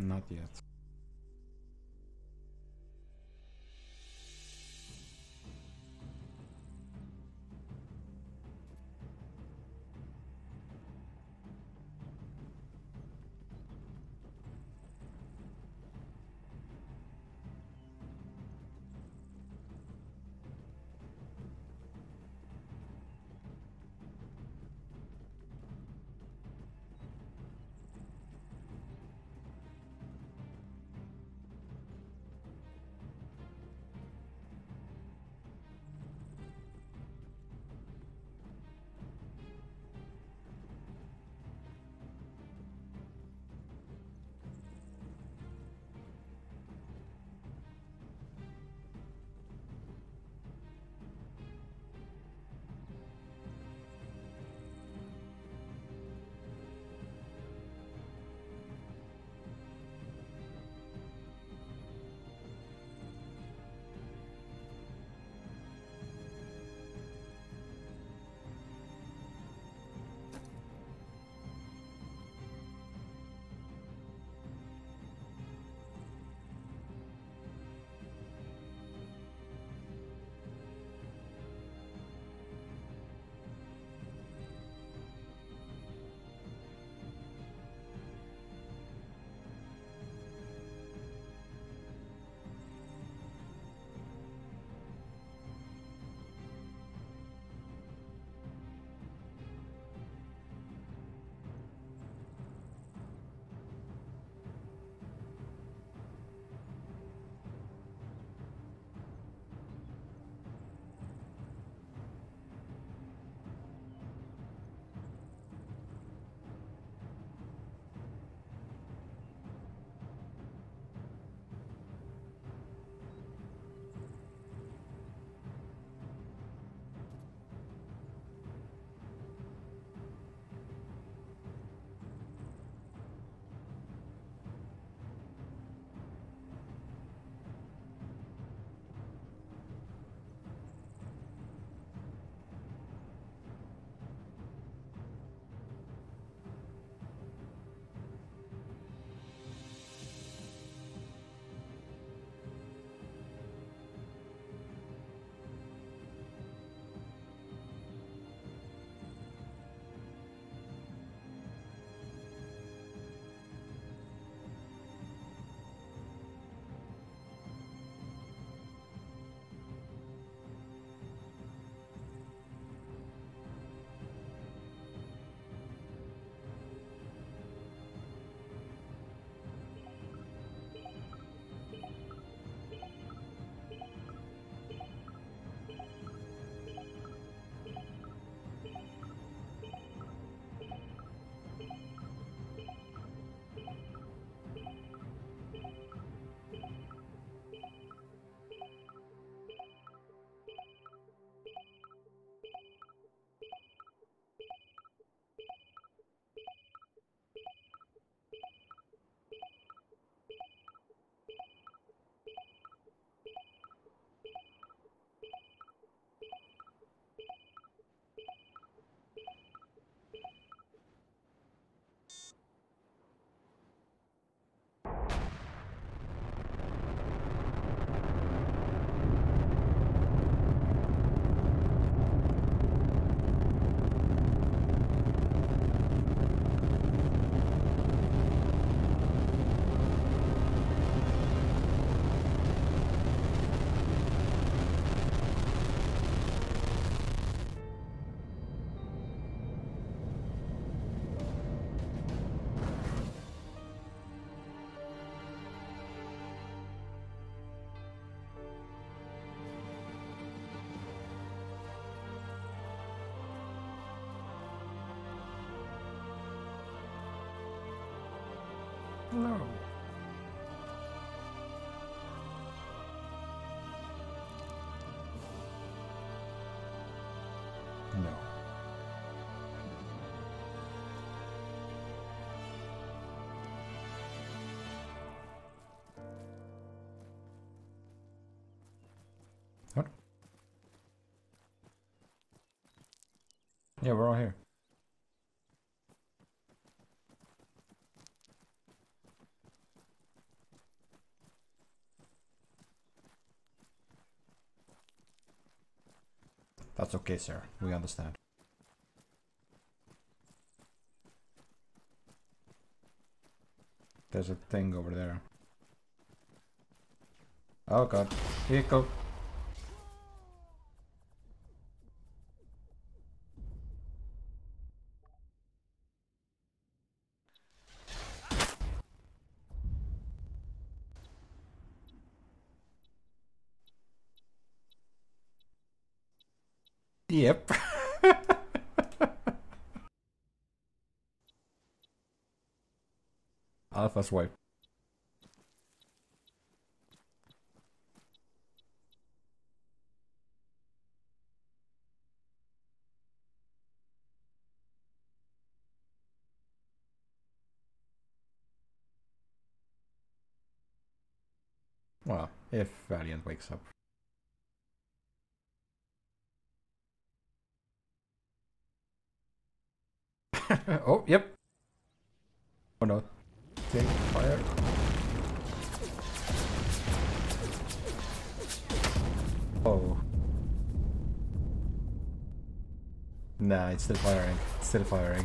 Not yet. Yeah, we're all here. That's okay, sir. We understand. There's a thing over there. Oh god. Vehicle. Yep. Alpha swipe. Well, if Valiant wakes up. oh, yep. Oh no. Take fire. Oh. Nah, it's still firing. It's still firing.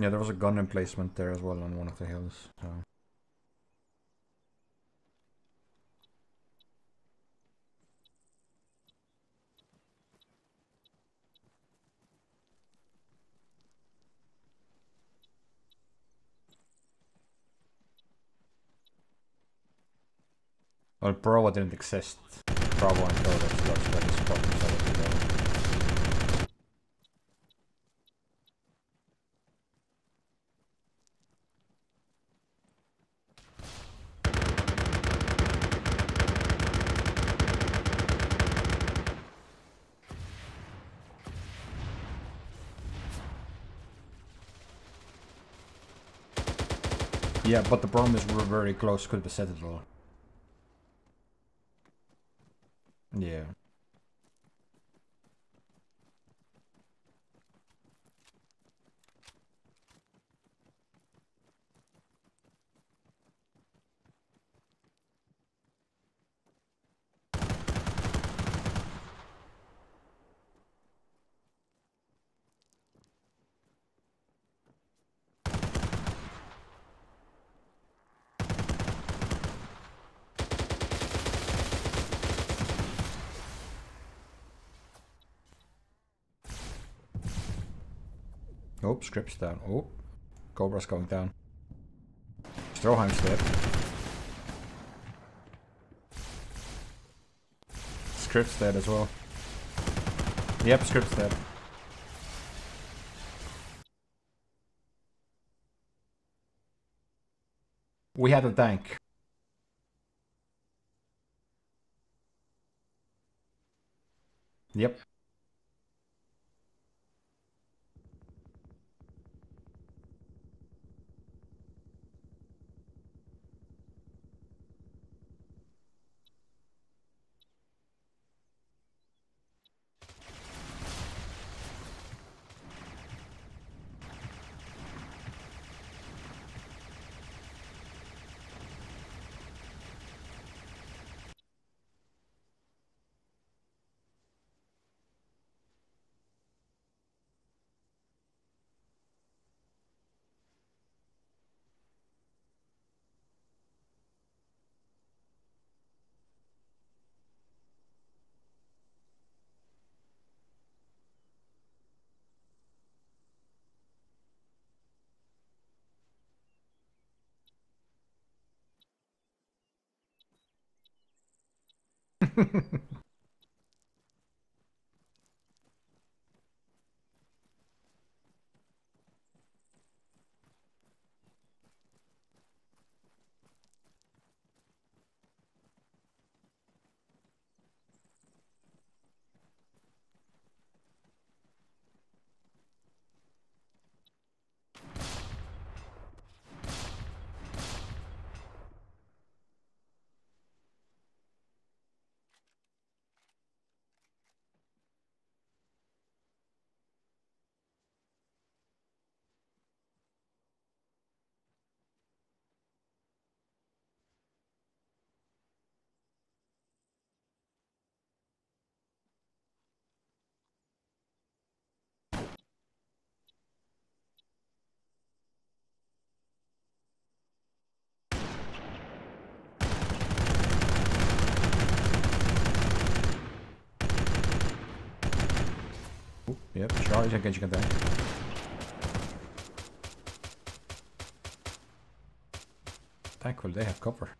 Yeah, there was a gun emplacement there as well on one of the hills. So. Well, Bravo didn't exist. Bravo and Codex, that's where the spot themselves Yeah, but the problem is we're very close to the citadel. Yeah. Script's down. Oh, Cobra's going down. Stroheim's dead. Script's dead as well. Yep, script's dead. We had a tank. Yep. Oeh, yep, Charlie's een keertje kan Thankfully they have cover.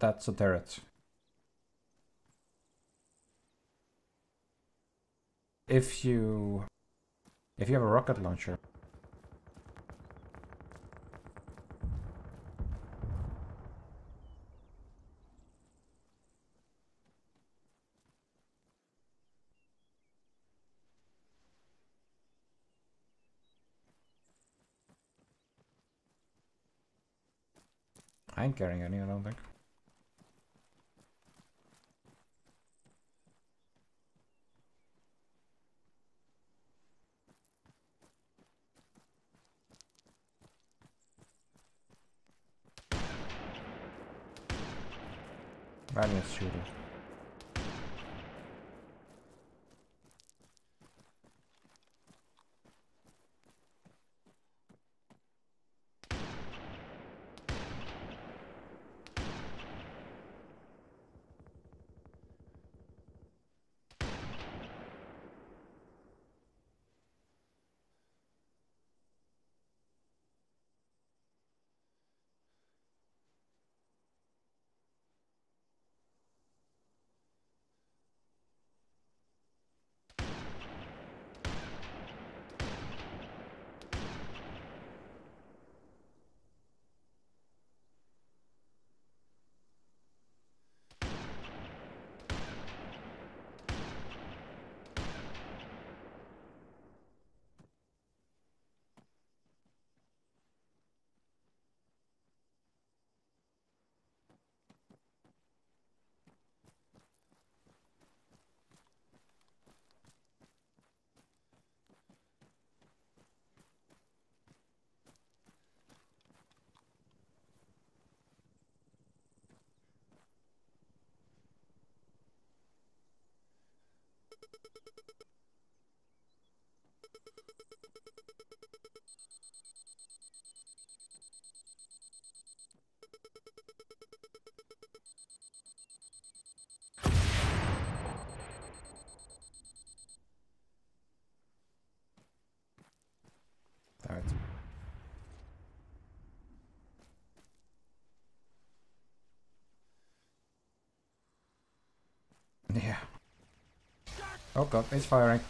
That's a turret. If you... If you have a rocket launcher. I ain't carrying any, I don't think. Valiant shooter. Alright. Yeah. Oh god, it's firing.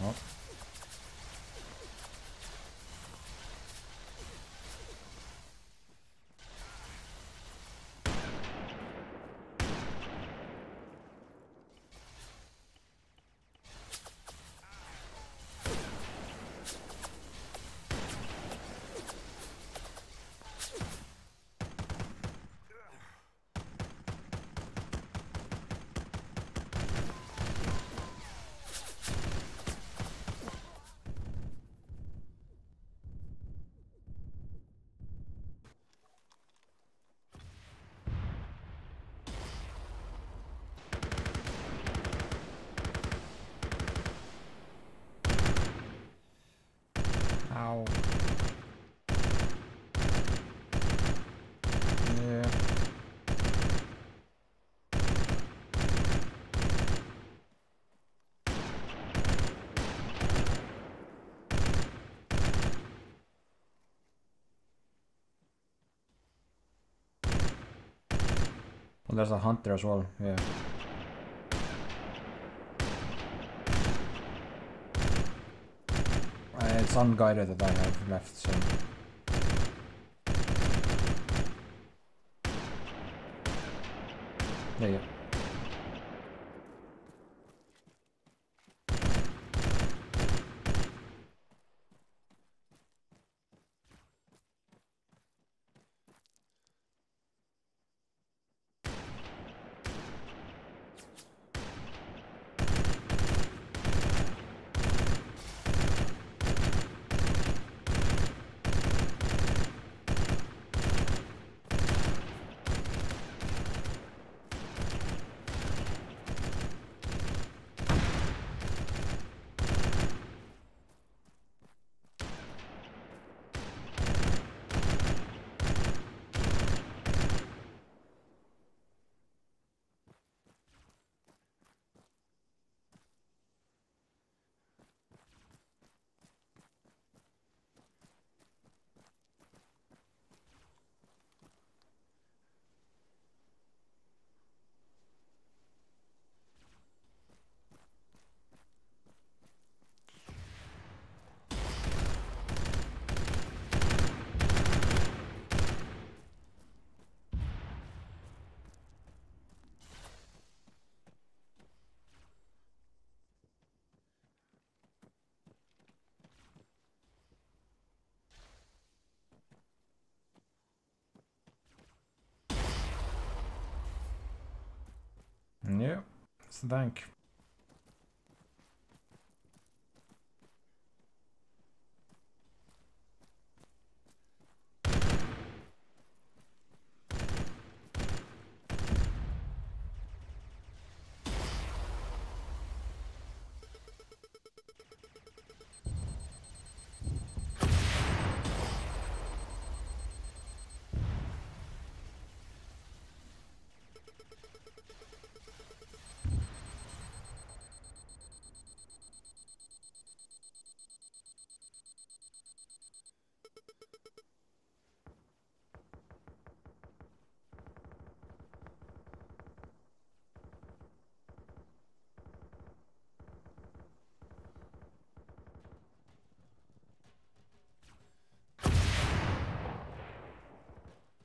Oh. Ow. Yeah. There's a hunter as well, yeah. Uh, it's unguided that I have left, so... Yeah, yeah. It's the tank.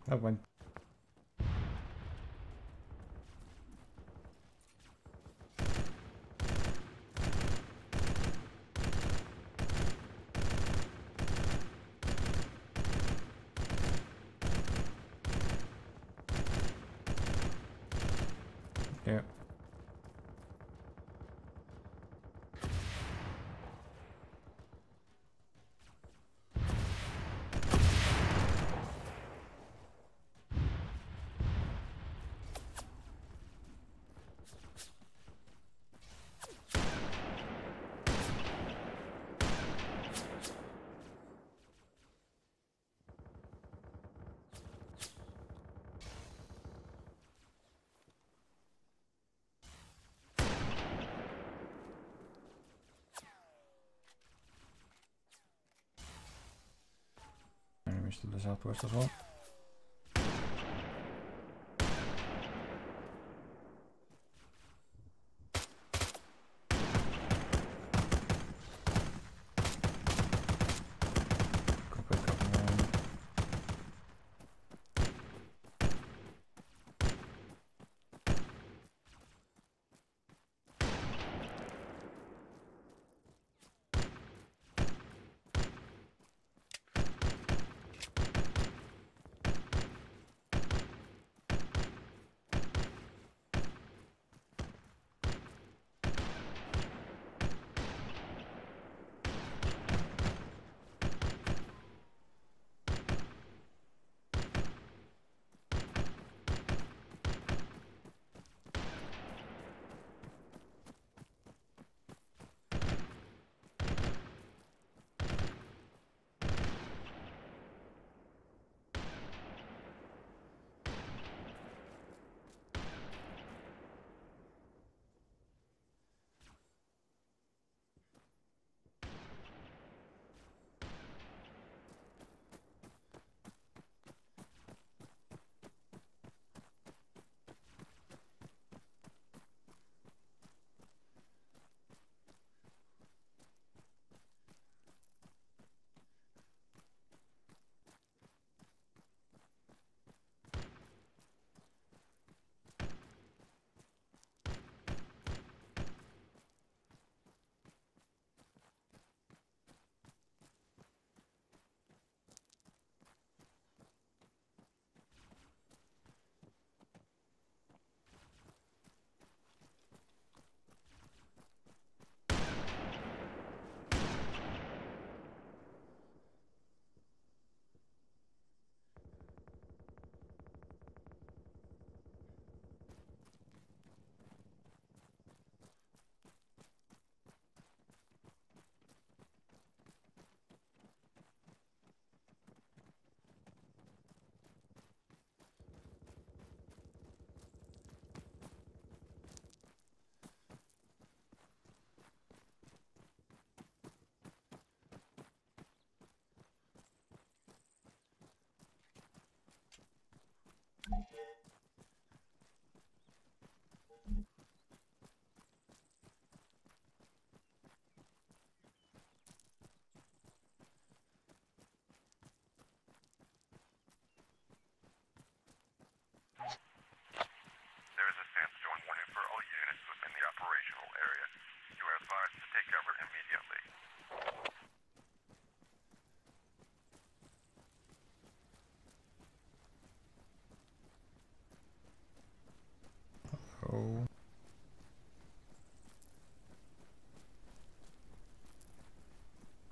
That went. Yeah. Enemies to the southwest as well.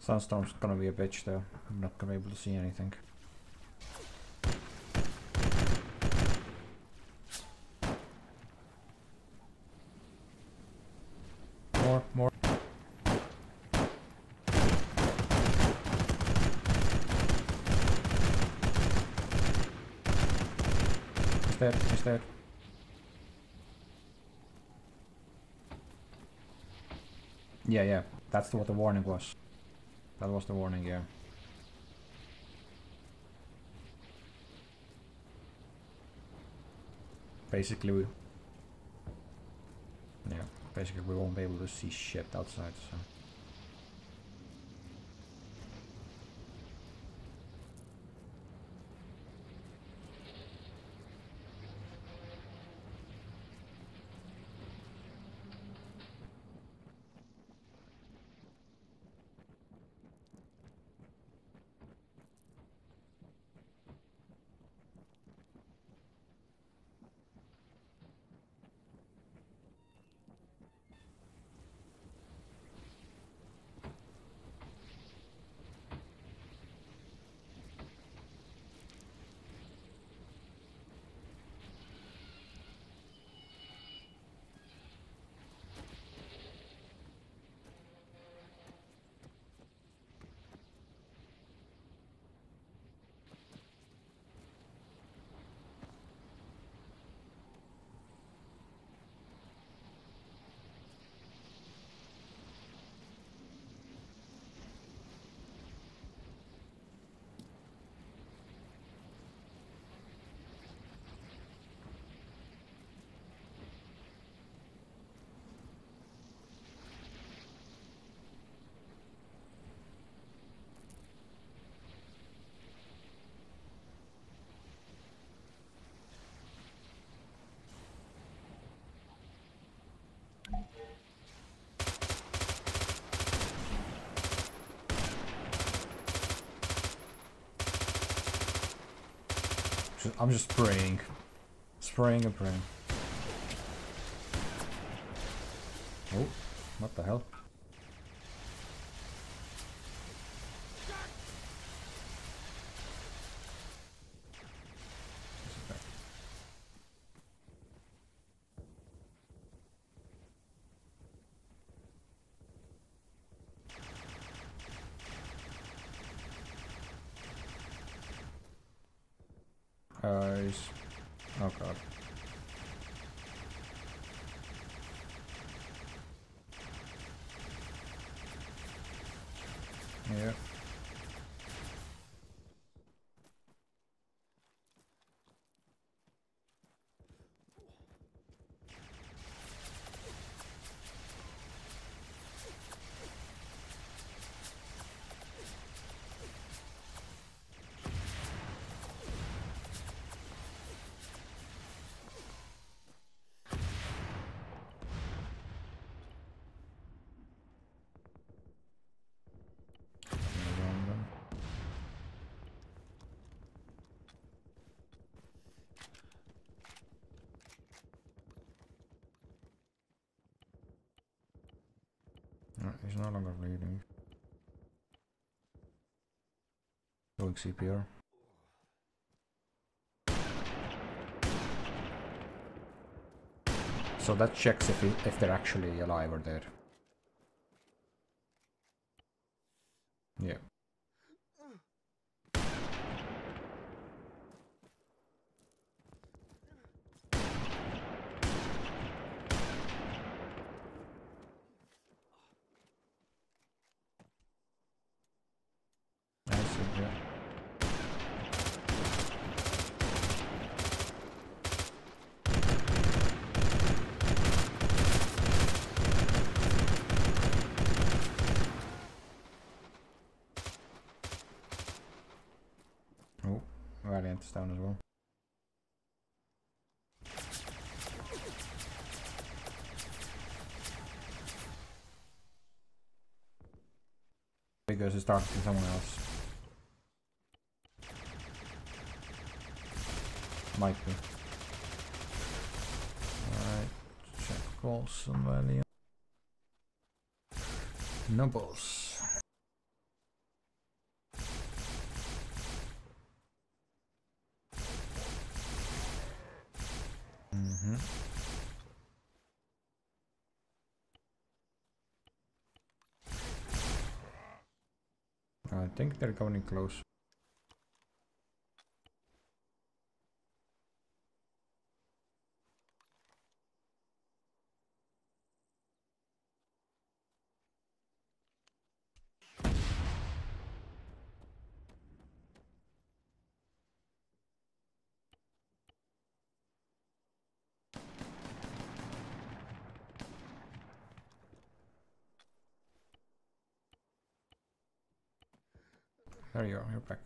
Sunstorm's gonna be a bitch though. I'm not gonna be able to see anything. More, more. He's dead, he's dead. Yeah, yeah, that's what the warning was. That was the warning, yeah. Basically, we... Yeah, basically we won't be able to see shit outside, so... Just, I'm just spraying. Spraying and praying. Oh, what the hell? He's... Oh god. Yeah. Something wrong then. No, he's no longer bleeding. Going CPR. So that checks if, if they're actually alive or dead. Yeah. I see, yeah. Oh, Valiant is down as well. It's targeting someone else. Might be. Alright, check Colson Valiant. Nobles. think they're going close. There you are, you're back.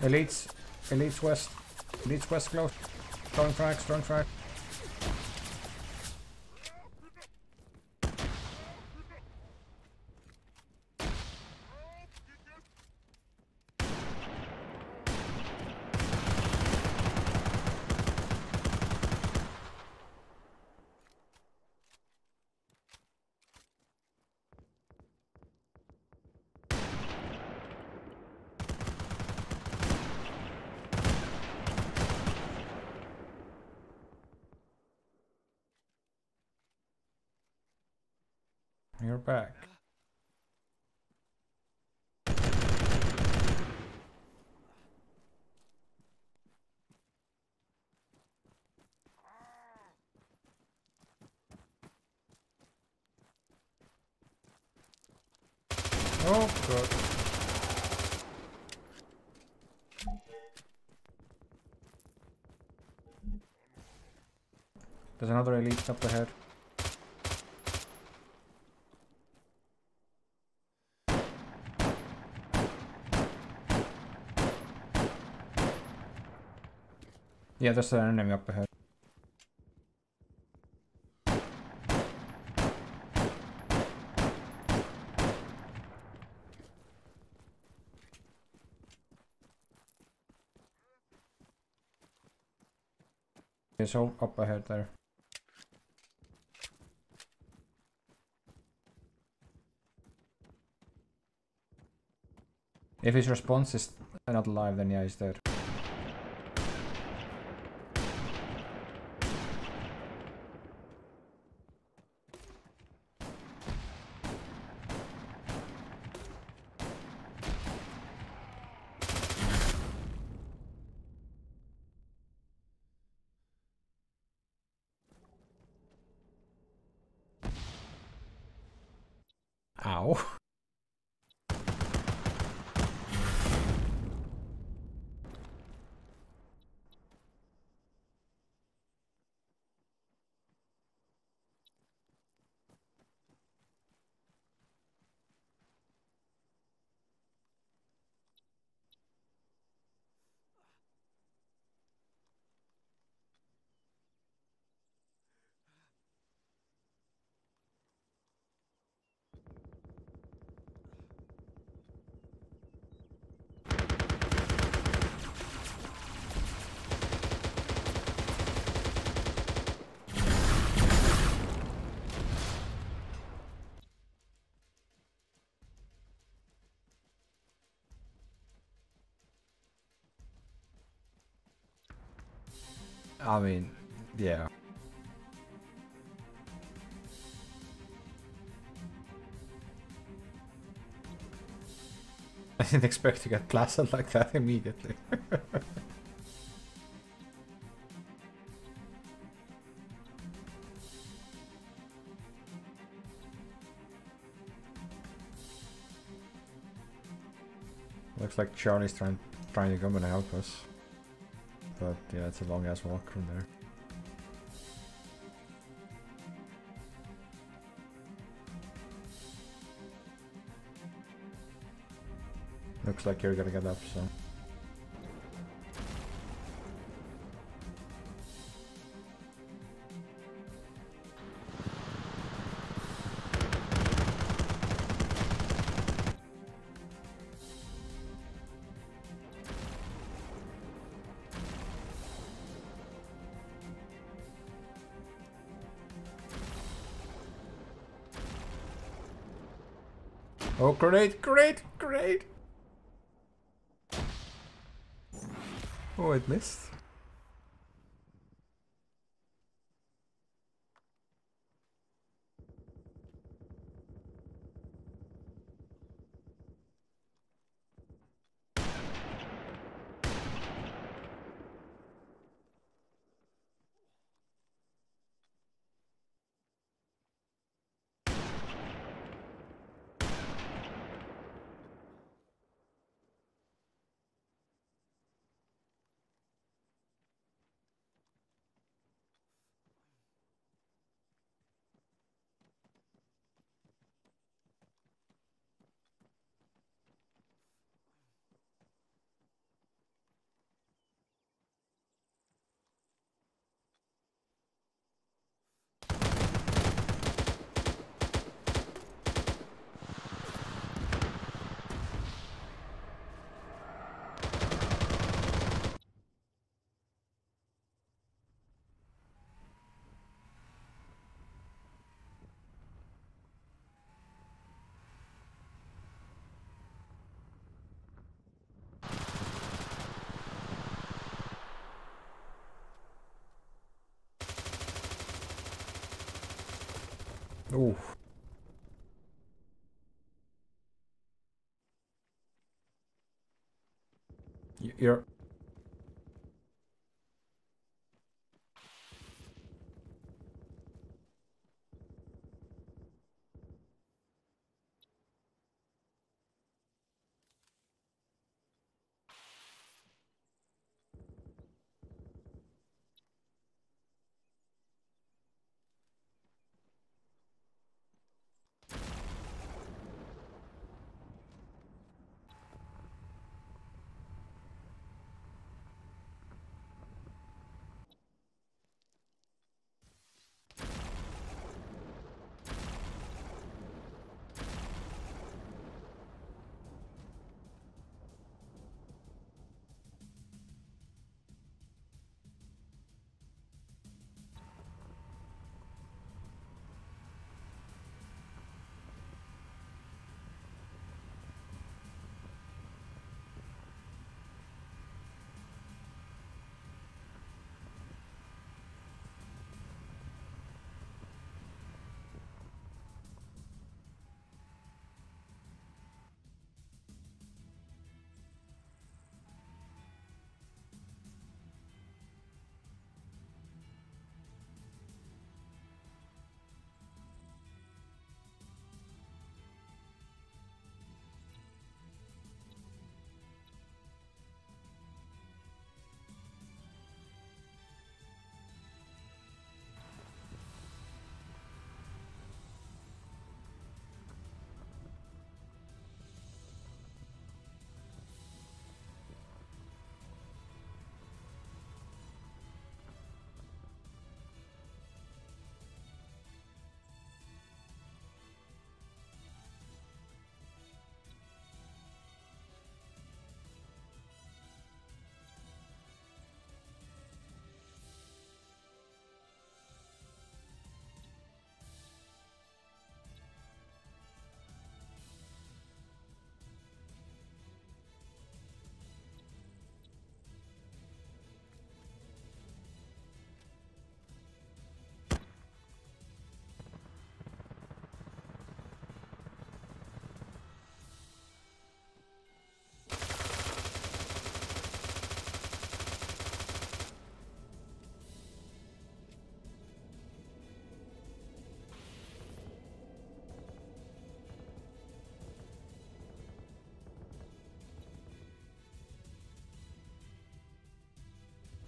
Elites, elites west, elites west close. Throwing frags, throwing frags. You're back. Oh god. There's another elite up ahead. Yeah, there's an enemy up ahead. It's all up ahead there. If his response is not alive, then yeah, he's dead. Ow. I mean, yeah. I didn't expect to get blasted like that immediately. Looks like Charlie's trying trying to come and help us. But yeah, it's a long ass walk from there. Looks like you're gonna get up, so. Great, great, great. Oh, it missed. Ooh. You're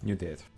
Një tjetër.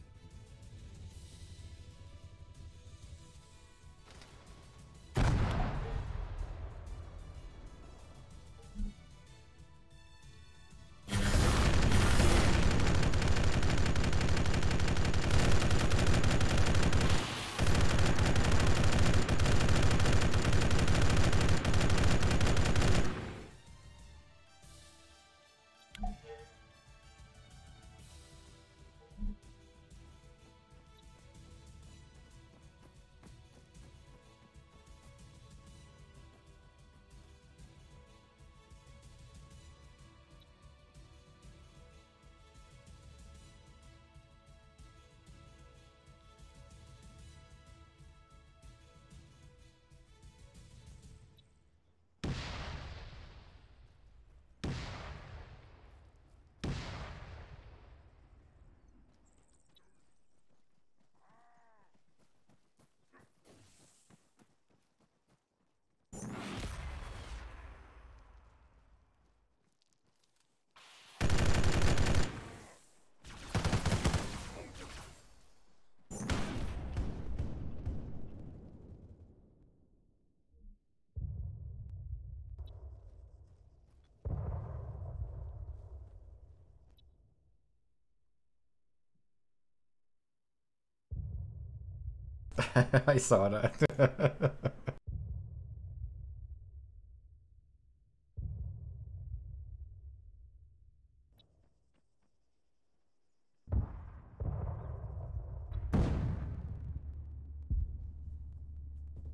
I saw that.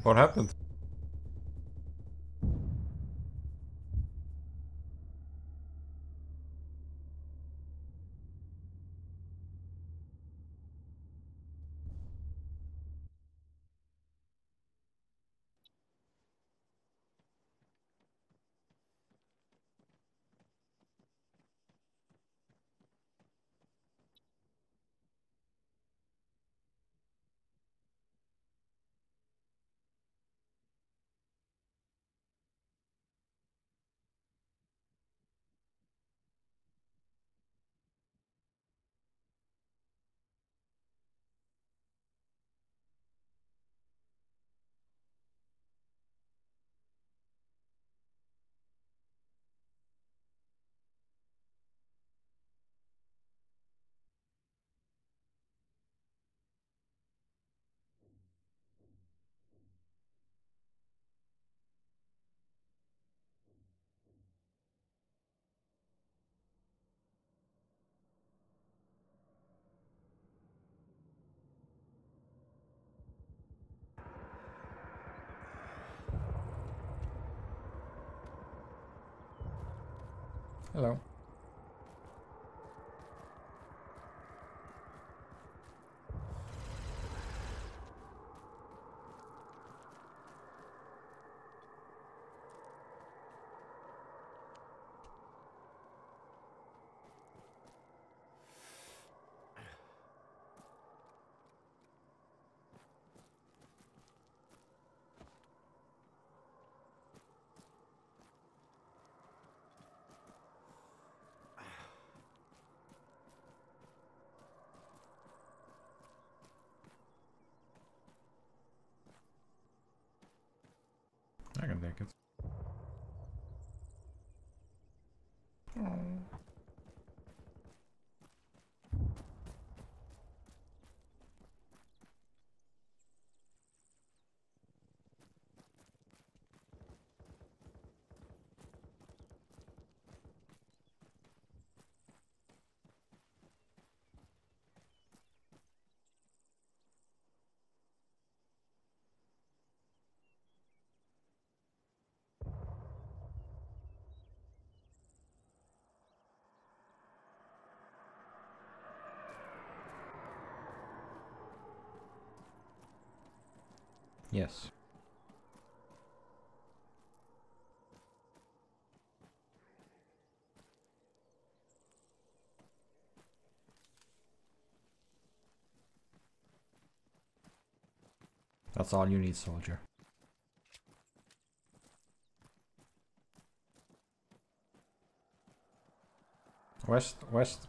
what happened? Hello. I can take Yes. That's all you need, soldier. West, west.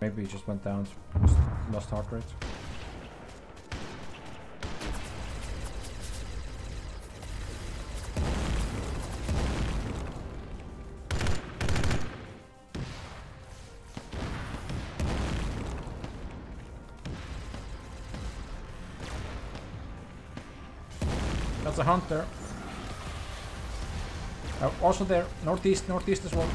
Maybe he just went down, lost, heart rate. That's a hunter. Uh, also there, northeast, northeast as well.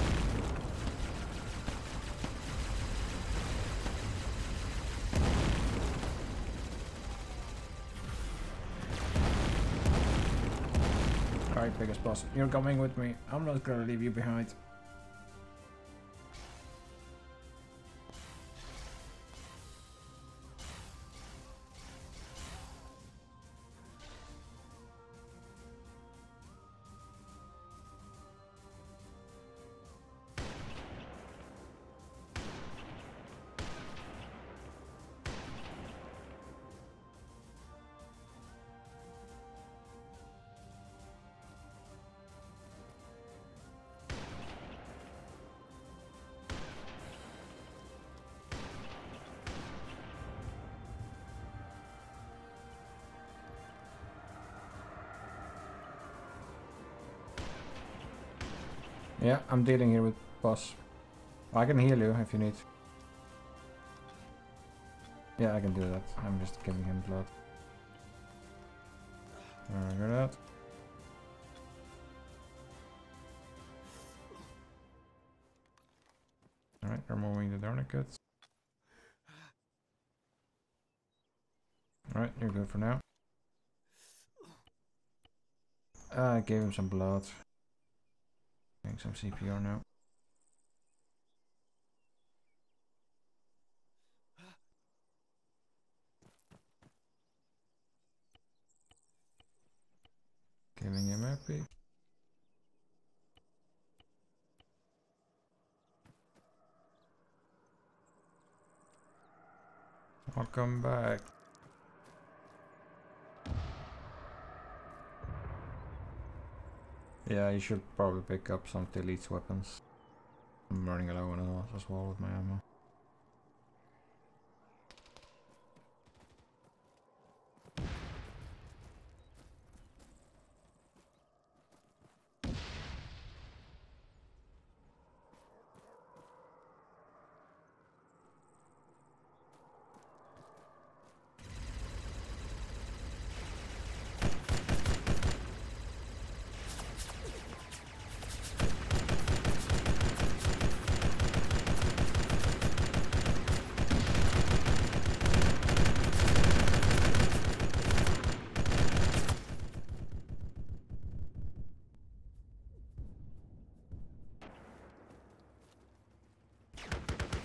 Biggest boss. You're coming with me. I'm not gonna leave you behind. I'm dealing here with boss. I can heal you if you need. Yeah, I can do that. I'm just giving him blood. Look at that. Alright, removing the tourniquets. Alright, you're good for now. I gave him some blood. Getting some CPR now. Giving him epi. I'll come back. Yeah, you should probably pick up some Elite's weapons. I'm running low as well with my ammo.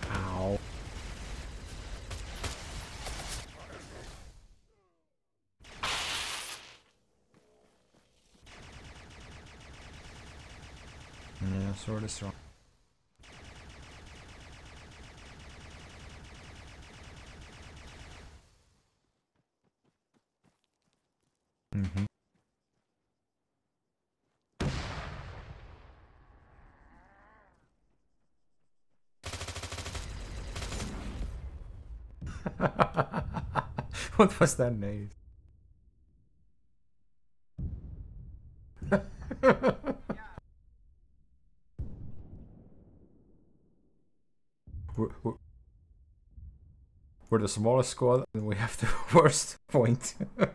Ow. Yeah, sword is strong. Mm-hmm. what was that name? The smallest squad and we have the worst point.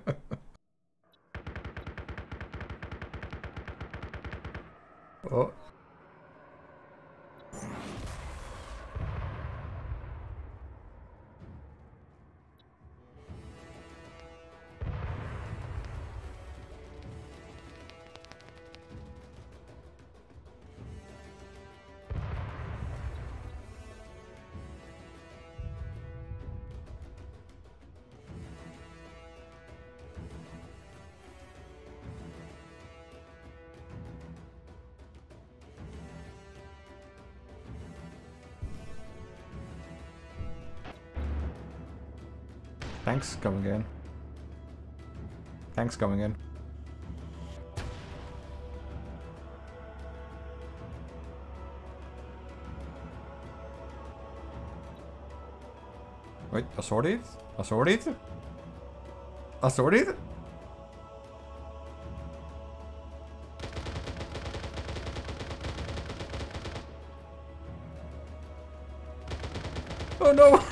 Thanks, coming in. Thanks, coming in. Wait, assorted? Assorted? Assorted? Oh no!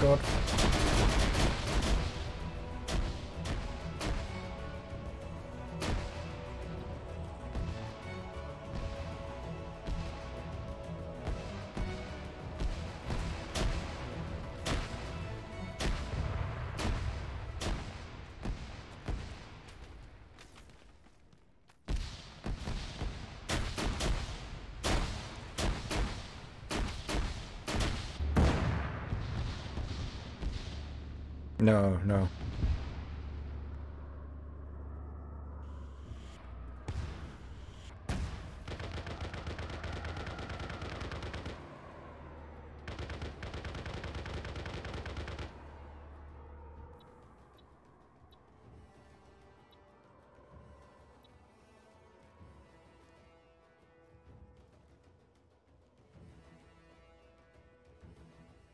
god. No, no.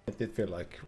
It did feel like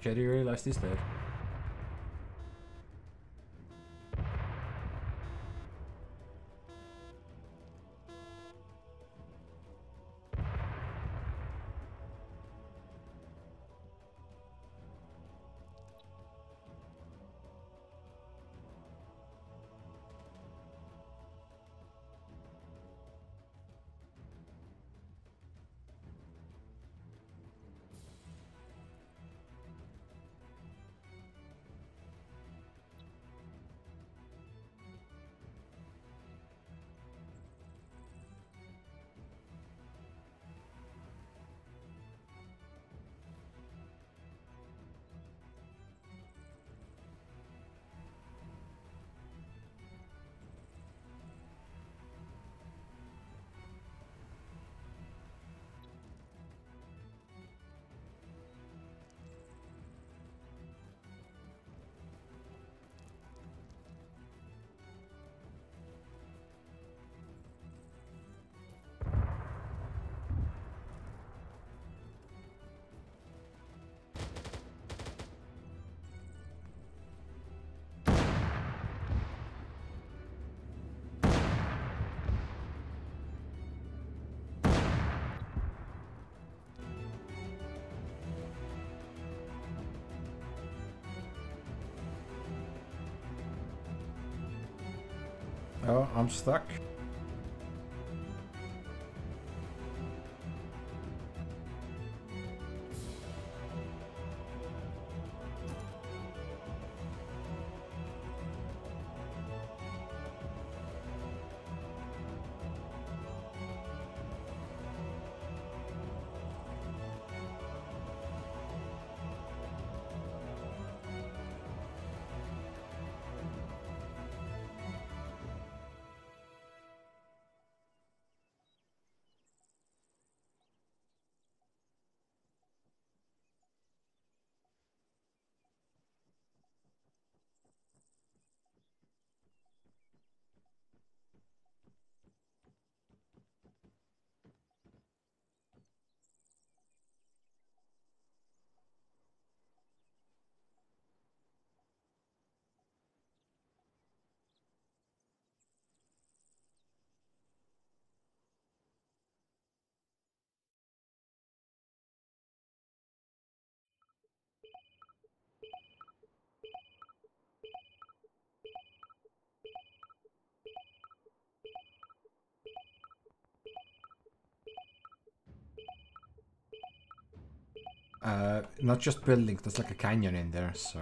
Jetty realized he's dead. Oh, I'm stuck. Uh, not just buildings, there's like a canyon in there, so...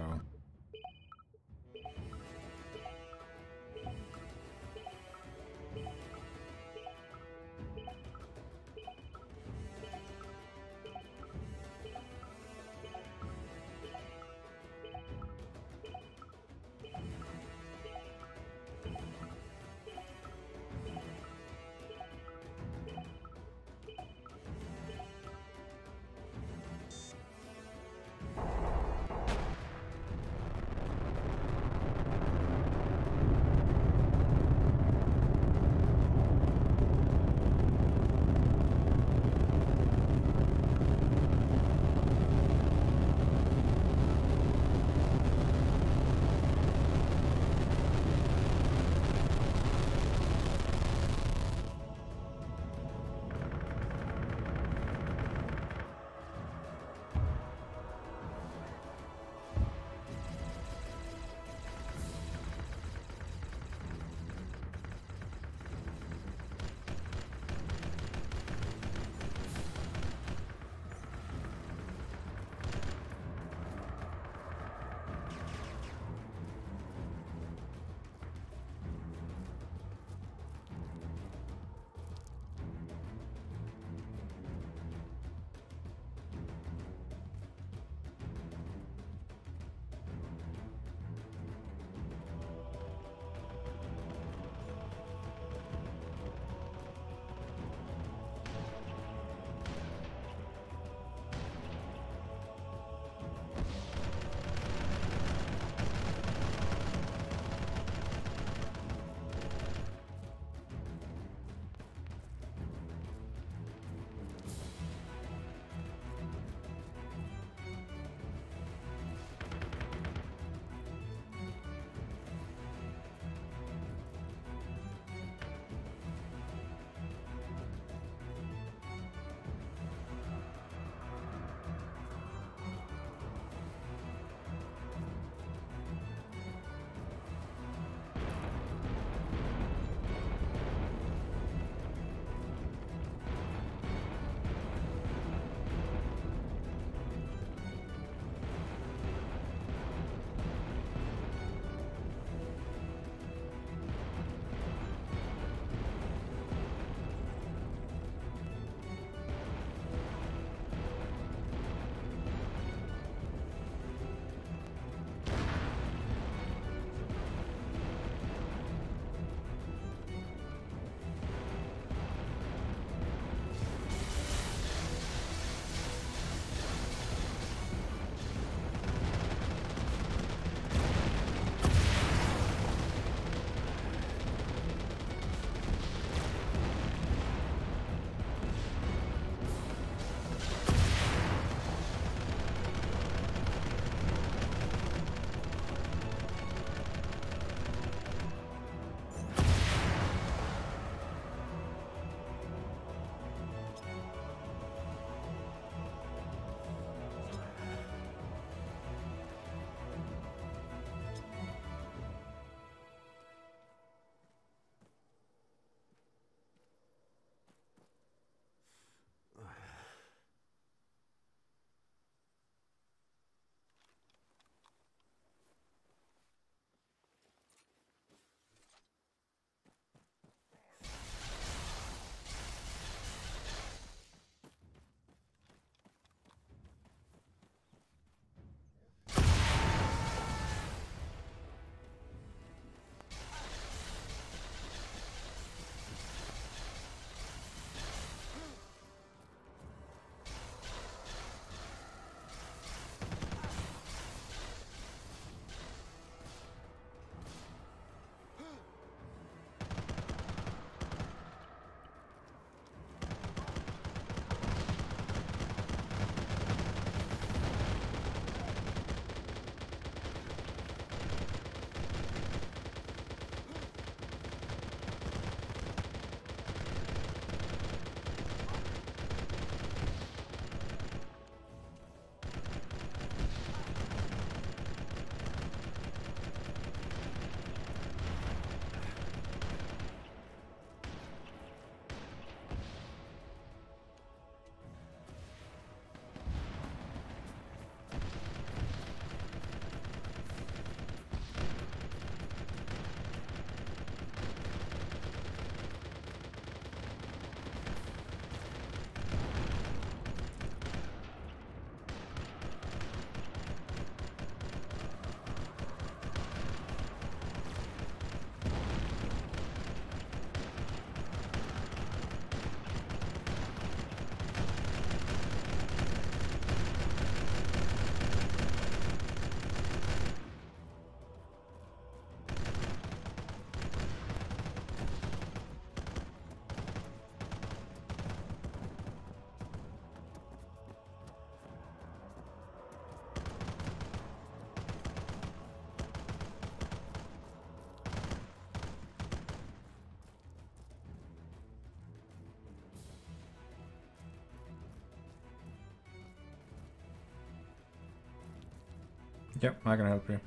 Yep, I can help you.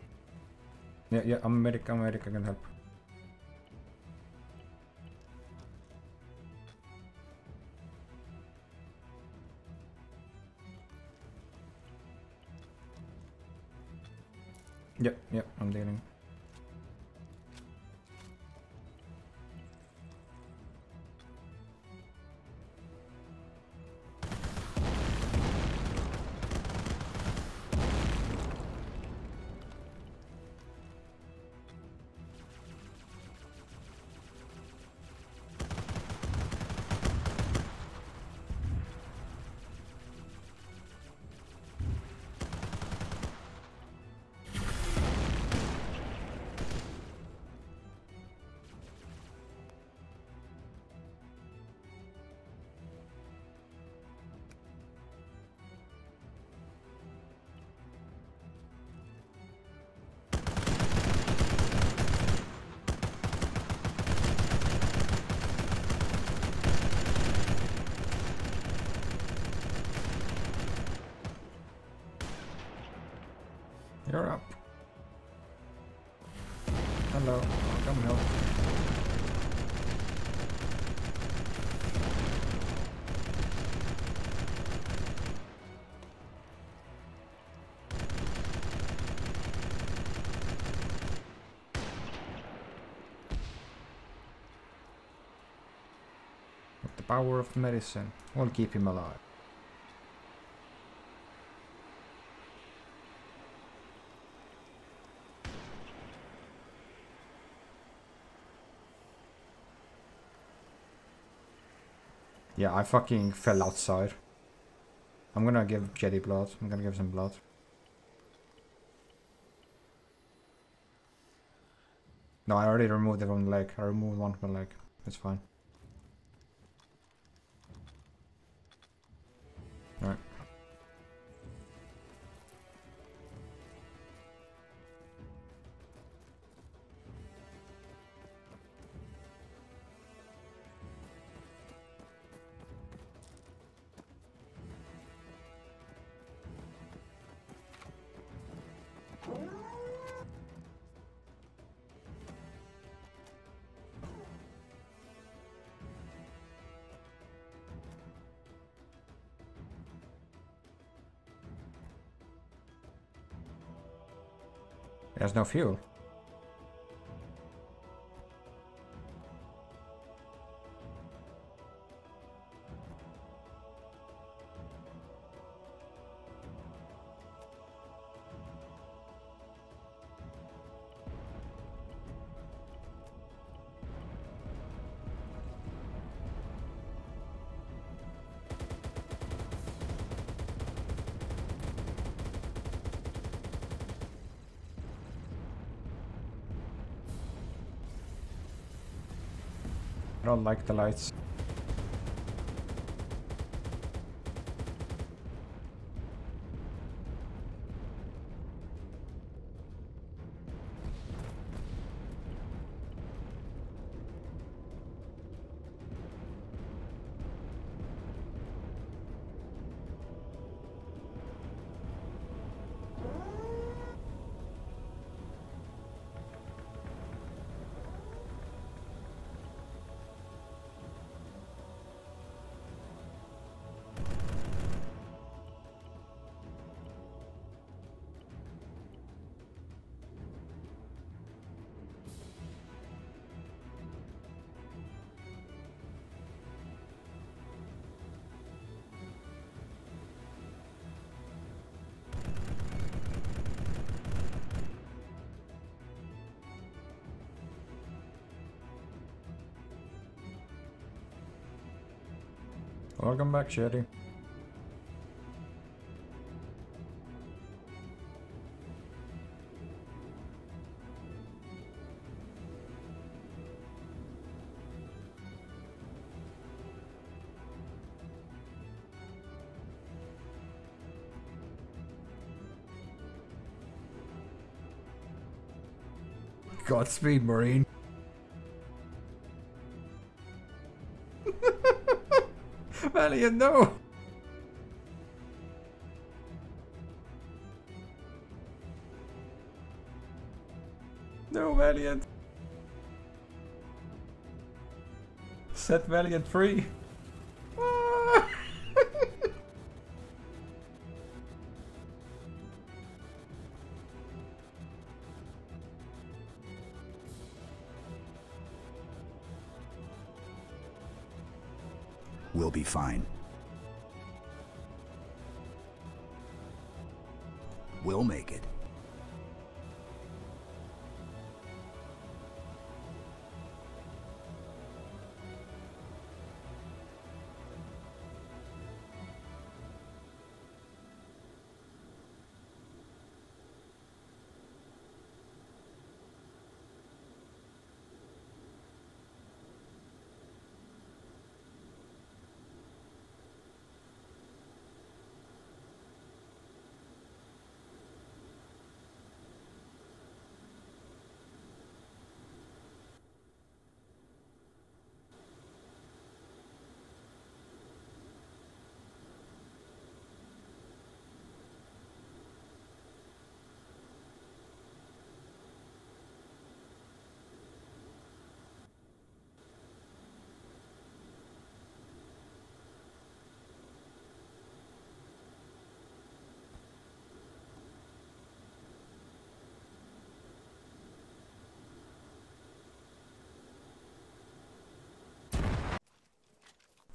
Yeah, yeah, I'm medic, I'm medic, I can help. Power of medicine, we'll keep him alive. Yeah, I fucking fell outside. I'm gonna give Jetty blood. I'm gonna give some blood. No, I already removed it from the leg. I removed one from the leg. It's fine. There's no fuel. Like the lights. Welcome back, Shetty. Godspeed, Marine. Italian, no! No, Valiant! Set Valiant free!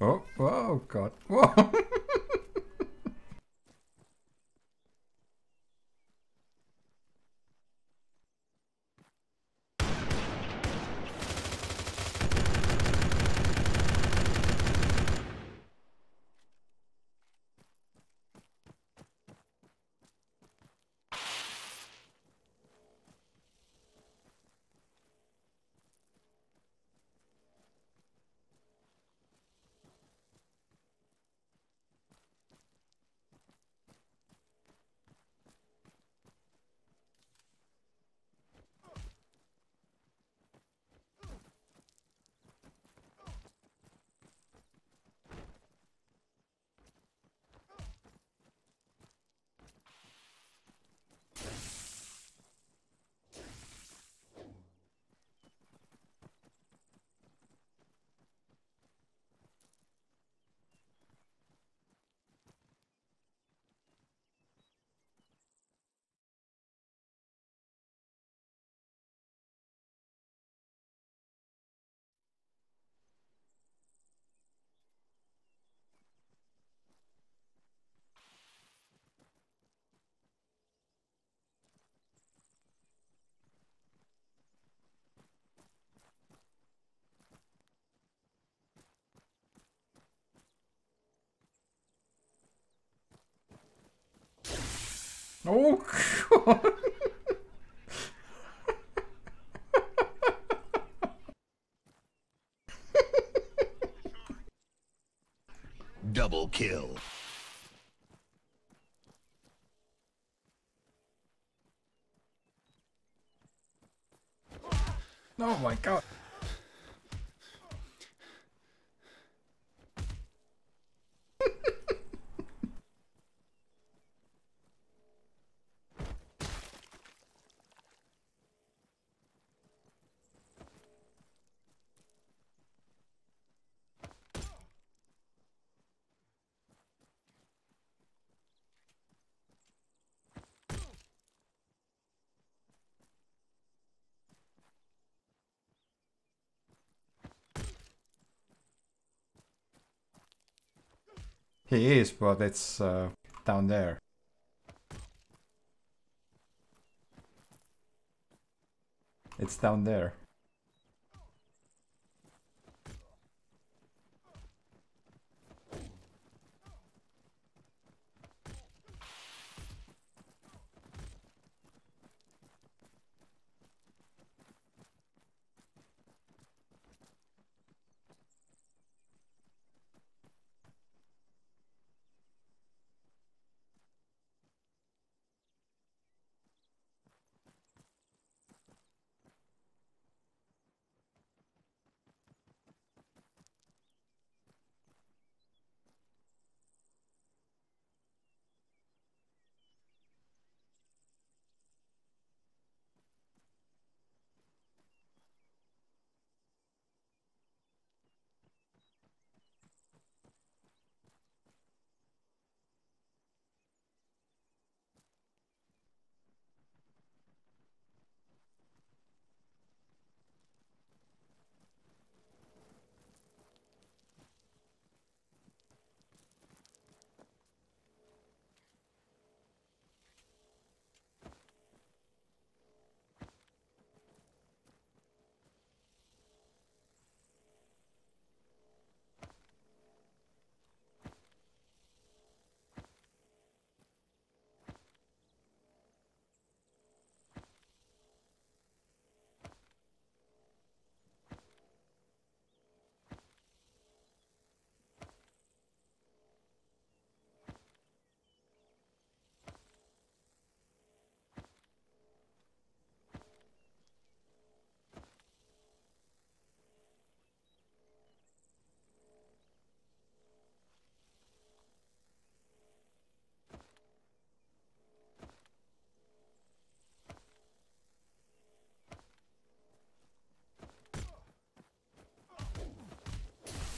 Oh, oh god. Whoa. Oh. Oh god. Double kill. Oh my god. He is, but it's uh, down there. It's down there.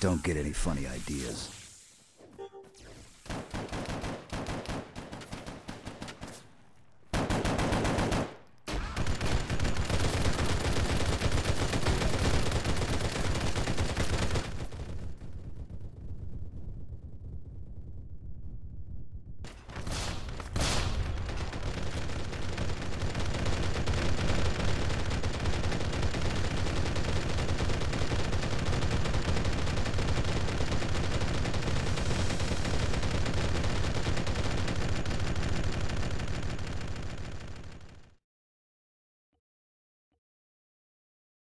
Don't get any funny ideas.